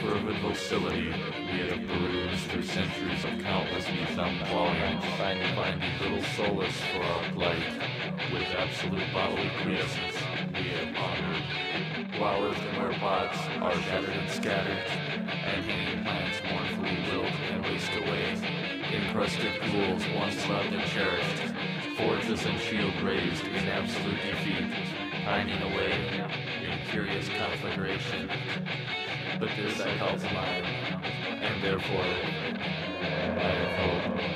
fervid docility we have perused through centuries of countless thumbed volumes, finding, little solace for our plight. With absolute bodily quiescence we have pondered. Flowers in our pots are shattered and scattered, and hanging plants mournfully wilt and waste away. Encrusted pools once loved and cherished, fortress and shield raised in absolute defeat, pining away in curious conflagration. But this I call to and therefore uh, I have hope.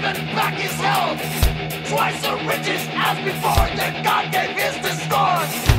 giving back his health. Twice the riches as before that God gave his discourse.